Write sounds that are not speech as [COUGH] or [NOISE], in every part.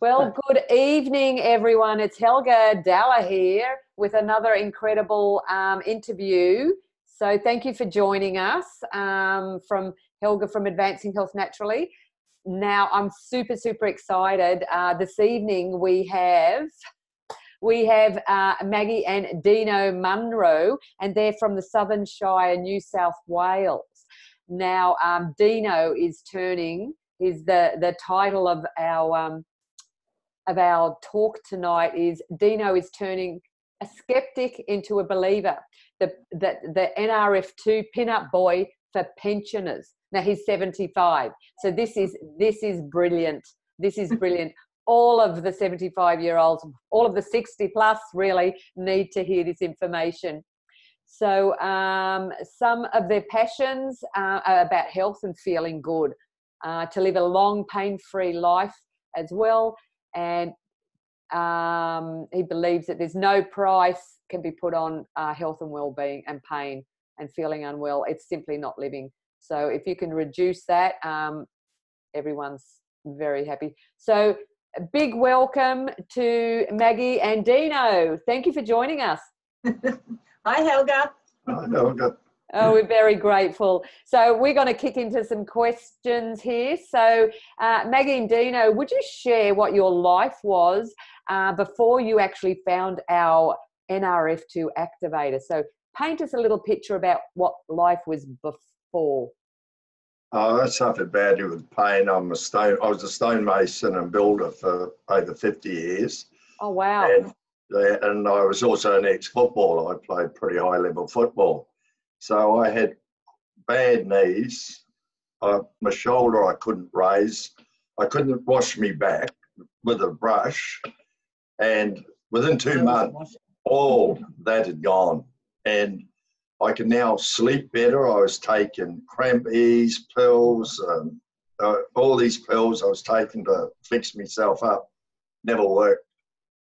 Well, [LAUGHS] good evening, everyone. It's Helga Dalla here with another incredible um, interview. So, thank you for joining us um, from Helga from Advancing Health Naturally. Now, I'm super, super excited. Uh, this evening, we have we have uh, Maggie and Dino Munro, and they're from the Southern Shire, New South Wales. Now, um, Dino is turning is the the title of our um, of our talk tonight is Dino is turning a skeptic into a believer. The the, the NRF2 pinup boy for pensioners. Now he's 75. So this is this is brilliant. This is [LAUGHS] brilliant. all of the 75 year olds, all of the 60 plus really need to hear this information. So, um, some of their passions uh, are about health and feeling good, uh, to live a long, pain free life as well. And um, he believes that there's no price can be put on uh, health and well-being and pain and feeling unwell. It's simply not living. So if you can reduce that, um, everyone's very happy. So a big welcome to Maggie and Dino. Thank you for joining us. [LAUGHS] Hi, Helga. Hi, Helga. Oh, we're very grateful. So we're going to kick into some questions here. So, uh, Maggie and Dino, would you share what your life was uh, before you actually found our NRF2 activator? So, paint us a little picture about what life was before. Oh, I suffered badly with pain. I'm a stone. I was a stonemason and builder for over 50 years. Oh wow! And, and I was also an ex-footballer. I played pretty high-level football. So I had bad knees. Uh, my shoulder I couldn't raise. I couldn't wash me back with a brush. And within two months, all that had gone. And I can now sleep better. I was taking Crampeze pills, and uh, all these pills I was taking to fix myself up. Never worked.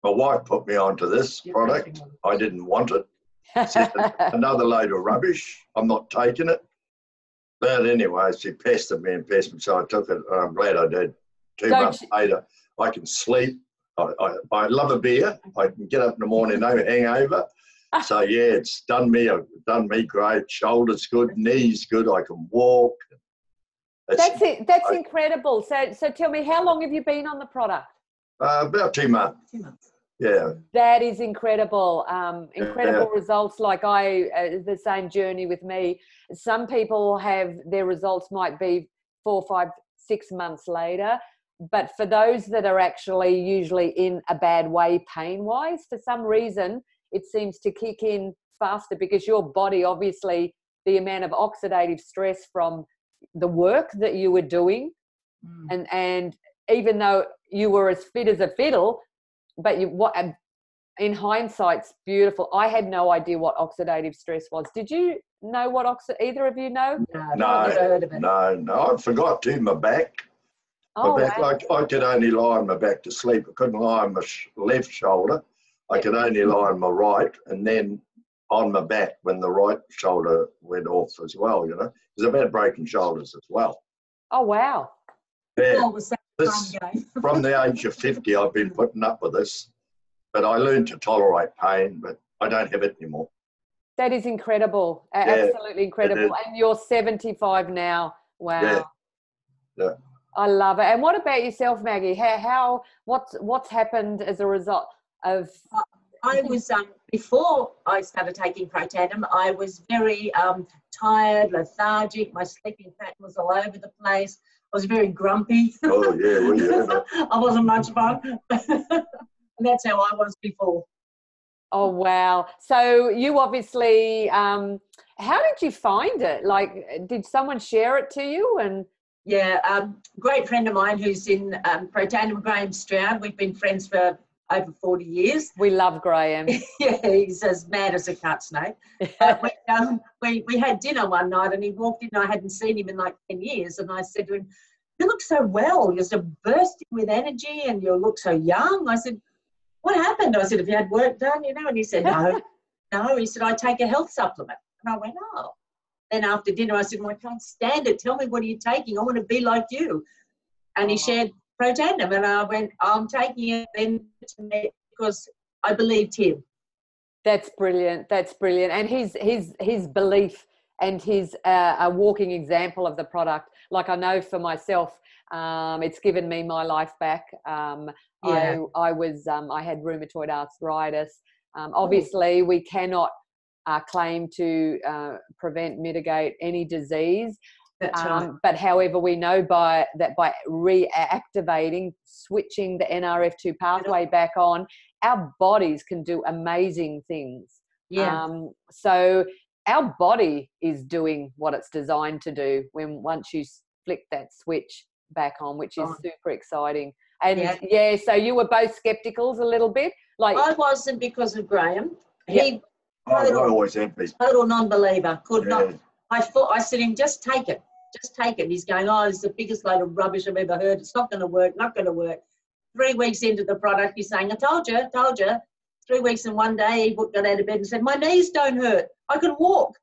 My wife put me onto this product. I didn't want it. Another load of rubbish. I'm not taking it. But anyway, she pestered me and pestered me, so I took it. I'm glad I did. 2 Don't months you... later, I can sleep. I, I, I, love a beer. I can get up in the morning, no hangover. So yeah, it's done me done me great. Shoulders good, knees good. I can walk. It's, that's it. That's I, incredible. So so tell me, how long have you been on the product? Uh, about two months. Two months yeah that is incredible um, incredible yeah. results like i uh, the same journey with me some people have their results might be four five six months later but for those that are actually usually in a bad way pain wise for some reason it seems to kick in faster because your body obviously the amount of oxidative stress from the work that you were doing mm. and and even though you were as fit as a fiddle but you what in hindsight it's beautiful i had no idea what oxidative stress was. Did you know what oxi- either of you know? No. No. no, no i forgot to my back. Oh, my back wow. I, I could only lie on my back to sleep. I couldn't lie on my sh- left shoulder. I could only lie on my right and then on my back when the right shoulder went off as well you know? Because i've had broken shoulders as well. Oh wow. Yeah. This, [LAUGHS] from the age of 50, I've been putting up with this, but I learned to tolerate pain, but I don't have it anymore. That is incredible. Yeah, Absolutely incredible. And you're 75 now. Wow. Yeah. yeah. I love it. And what about yourself, Maggie? How, how what's what's happened as a result of I was um, before I started taking Protandim, I was very um, tired, lethargic. My sleeping pattern was all over the place. I was very grumpy. Oh yeah, well, yeah. [LAUGHS] I wasn't much fun. [LAUGHS] and that's how I was before. Oh wow! So you obviously, um, how did you find it? Like, did someone share it to you? And yeah, um, great friend of mine who's in um, Protandim, Graham Stroud. We've been friends for over 40 years. We love Graham. [LAUGHS] yeah, he's as mad as a cut snake. we, [LAUGHS] um, we, we had dinner one night and he walked in I hadn't seen him in like 10 years. And I said to him, you look so well. You're so bursting with energy and you look so young. I said, what happened? I said, have you had work done? You know, and he said, no, [LAUGHS] no. He said, I take a health supplement. And I went, oh. Then after dinner, I said, well, I can't stand it. Tell me, what are you taking? I want to be like you. And he shared Protandim, and I went, I'm taking it then because I believed him. That's brilliant. That's brilliant. And his his his belief and his uh, a walking example of the product. Like I know for myself, um, it's given me my life back. Um, Yeah. I I was um, I had rheumatoid arthritis. Um, obviously, we cannot uh, claim to uh, prevent mitigate any disease. That's right. Um, but however, we know by that by reactivating, switching the NRF2 pathway back on, our bodies can do amazing things. Yeah. Um, so our body is doing what it's designed to do when once you flick that switch back on, which is Oh. super exciting. And Yeah. yeah. so you were both skepticals a little bit, like I wasn't because of Graham. Yeah. He I, I always envied. total non-believer. Could Yeah. not. I thought I said to him, just take it, just take it. He's going, oh, it's the biggest load of rubbish I've ever heard. It's not going to work. Not going to work. Three weeks into the product, he's saying, I told you, told you. Three weeks and one day, he got out of bed and said, my knees don't hurt. I can walk.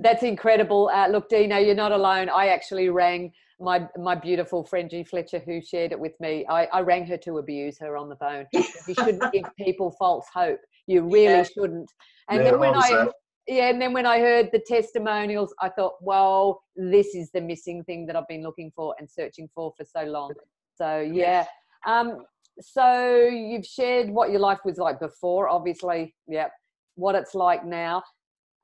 That's incredible. Uh, look, Dino, you're not alone. I actually rang my my beautiful friend G Fletcher, who shared it with me. I, I rang her to abuse her on the phone. [LAUGHS] You shouldn't give people false hope. You really Yeah. shouldn't. And Yeah, then when I was I there. Yeah, and then when I heard the testimonials, I thought, well, this is the missing thing that I've been looking for and searching for for so long. So yeah. Um, so you've shared what your life was like before, obviously. Yeah. What it's like now.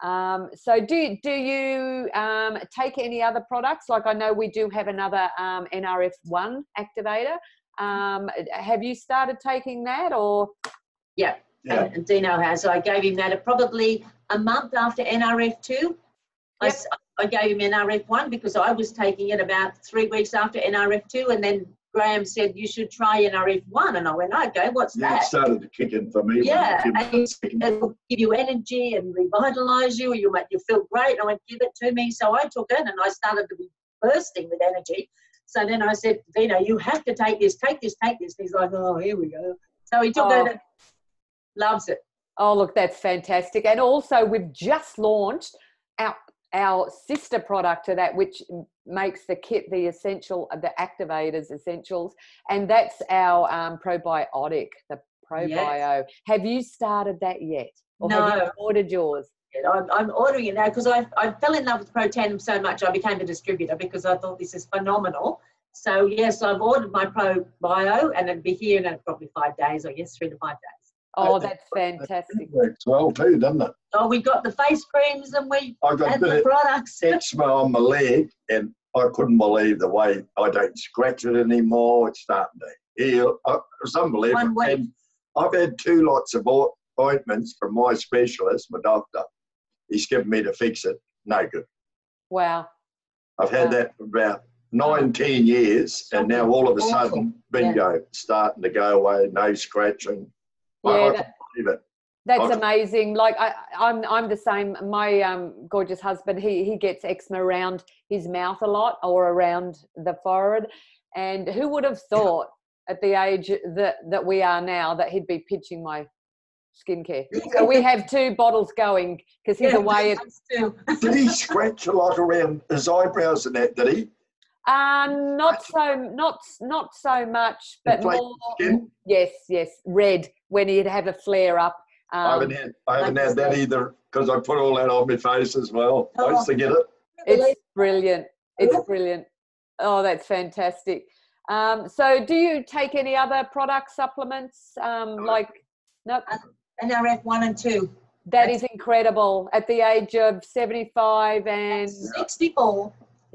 Um, so do do you um, take any other products? Like I know we do have another um, NRF1 activator. Um, have you started taking that or? Yeah. Yeah. And, and Dino has. I gave him that at probably a month after NRF2. I, Yep. s- I gave him NRF1 because I was taking it about three weeks after NRF2. And then Graham said, you should try NRF1. And I went, okay, what's Yeah, it that? started to kick in for me. Yeah, you and it's- give me It'll give you energy and revitalize you. and You make you feel great. And I went, give it to me. So I took it and I started to be bursting with energy. So then I said, Dino, you have to take this, take this, take this. And he's like, oh, here we go. So he took Oh. it and loves it. Oh, look, that's fantastic. And also, we've just launched our our sister product to that, which makes the kit the essential, uh, the activators essentials, and that's our um, probiotic, the probio. Have you started that yet, or have you No. ordered yours? I'm, I'm ordering it now because I, I fell in love with Protandim so much I became a distributor because I thought this is phenomenal. So yes, I've ordered my Pro Bio and it'll be here in probably five days or yes, three to five days. Oh, that's fantastic. It works well too, doesn't it? Oh, we got the face creams and we I got a and bit the products. [LAUGHS] eczema on my leg, and I couldn't believe the way I don't scratch it anymore. It's starting to heal. Uh, It's unbelievable. One week. And I've had two lots of au- appointments from my specialist, my doctor. He's given me to fix it. No good. Wow. I've had Wow. that for about 19 years, and now all of a sudden, bingo, starting to go away. No scratching. Yeah, that- believe it. That's I've- amazing. Like I, I'm, I'm the same. My um, gorgeous husband, he he gets eczema around his mouth a lot, or around the forehead. And who would have thought, at the age that that we are now, that he'd be pitching my skincare? So we have two bottles going because he's Yeah, away. At. [LAUGHS] [LAUGHS] Did he scratch a lot around his eyebrows and that? Did he? Uh, not so, not not so much, but more. skin? Yes, yes, red when he'd have a flare up. I Um, haven't had I haven't like had that either because I put all that on my face as well. I used to get it. It's brilliant. It's brilliant. Oh, that's fantastic. Um, so, do you take any other product supplements? Um, like, no, NRF one and two. that is incredible. At the age of 75 and 64.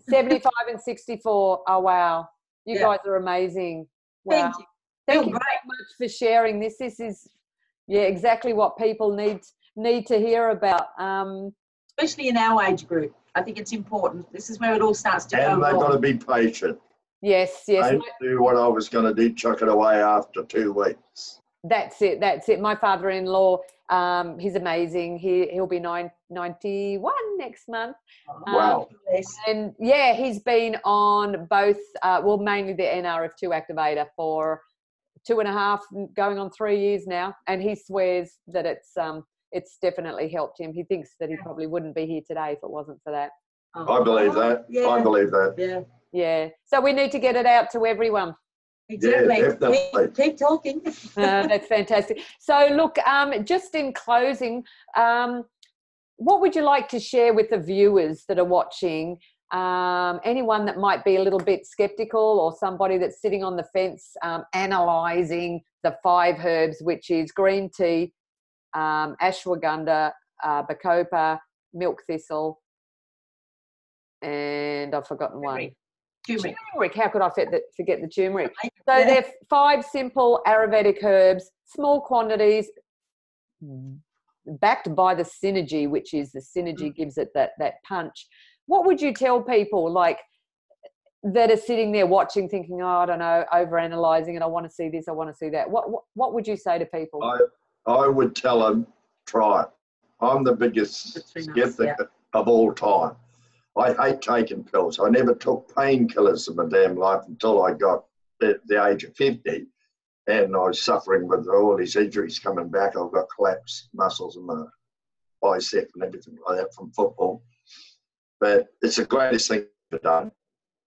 75 and 64. Oh, wow. You Yeah. guys are amazing. Wow. Thank you. Thank Feel you great. so much for sharing this. This is, yeah, exactly what people need need to hear about. Um, Especially in our age group. I think it's important. This is where it all starts to And go they've got to be patient. yes, yes. Don't do what I was going to do, chuck it away after two weeks. That's it. That's it. My father-in-law, um, he's amazing. He he'll be nine, 91 next month, Wow. Yes. and yeah, he's been on both. Uh, well, mainly the NRF2 activator for two and a half, going on three years now, and he swears that it's um it's definitely helped him. He thinks that he probably wouldn't be here today if it wasn't for that. I believe that. Yeah. I believe that. Yeah. Yeah. So we need to get it out to everyone. Exactly. Yeah, definitely. Keep, keep talking. Uh, [LAUGHS] that's fantastic. So, look, um, just in closing, um, what would you like to share with the viewers that are watching? Um, anyone that might be a little bit skeptical or somebody that's sitting on the fence um, analyzing the five herbs, which is green tea, um, ashwagandha, uh, bacopa, milk thistle, and I've forgotten one. Turmeric. Turmeric. How could I forget the, forget the turmeric? So Yeah. they're five simple Ayurvedic herbs, small quantities, backed by the synergy, which is the synergy Mm. gives it that that punch. What would you tell people like that are sitting there watching, thinking, "Oh, I don't know, over analyzing it. I want to see this. I want to see that." What what, what would you say to people? I, I would tell them, try it. I'm the biggest For three months, skeptic of all time. I hate taking pills. I never took painkillers in my damn life until I got the, the age of 50. And I was suffering with all these injuries coming back. I've got collapsed muscles in my bicep and everything like that from football. But it's the greatest thing I've done.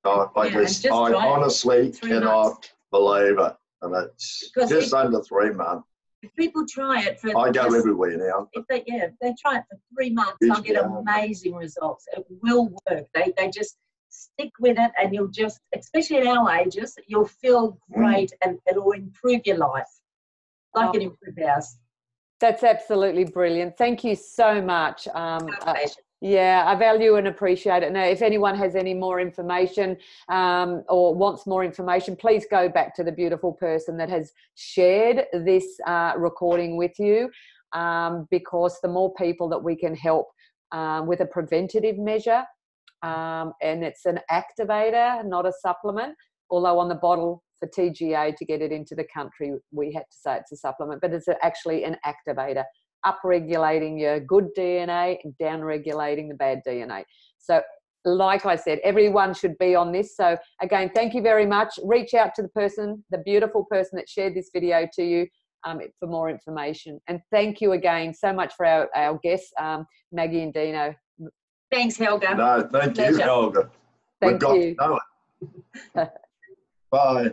I, I Yeah, and just, just I honestly cannot months. believe it. And it's Because just it- under three months. If people try it for I go just- everywhere now. if they yeah, if they try it for three months, It's they'll get down. amazing results. It will work. They they just stick with it and you'll just especially at our ages, you'll feel Mm. great and it'll improve your life. Like Oh. it improved ours. That's absolutely brilliant. Thank you so much. Um, Our uh, pleasure. Yeah, I value and appreciate it. Now, if anyone has any more information um, or wants more information, please go back to the beautiful person that has shared this uh, recording with you um, because the more people that we can help um, with a preventative measure, um, and it's an activator, not a supplement, although on the bottle for TGA to get it into the country, we had to say it's a supplement, but it's actually an activator upregulating your good DNA and downregulating the bad DNA. So, like I said, everyone should be on this. So, again, thank you very much. Reach out to the person, the beautiful person that shared this video to you um, for more information. And thank you again so much for our, our guests, um, Maggie and Dino. Thanks, Helga. No, thank you, Pleasure. Helga. Thank We've got you. to know it. [LAUGHS] Bye.